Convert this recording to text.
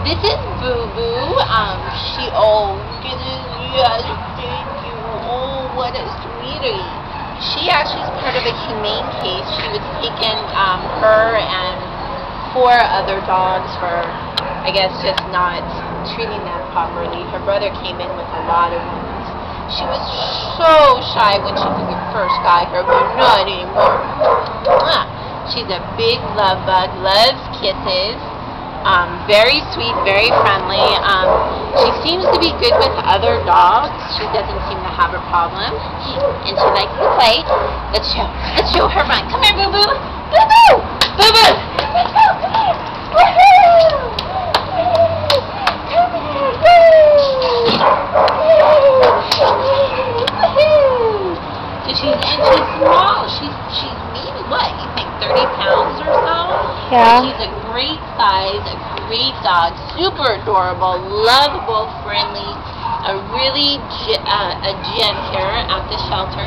This is Boo Boo. Um, she, oh, yes, thank you. Oh, what a sweetie. She actually is part of a humane case. She was taken, um, her and four other dogs for, I guess, just not treating them properly. Her brother came in with a lot of wounds. She was so shy when she first got here, but not anymore. She's a big love bug, loves kisses. Um, very sweet, very friendly. Um, she seems to be good with other dogs. She doesn't seem to have a problem. And she likes to play. Let's show, let's show her run. Come here, Boo-Boo. Boo-Boo! Boo-Boo! Woo! So she's, and she's small. She's, she's maybe, what, you think, 30 pounds? Yeah. She's a great size, a great dog, super adorable, lovable, friendly, a really uh, a gem here at the shelter.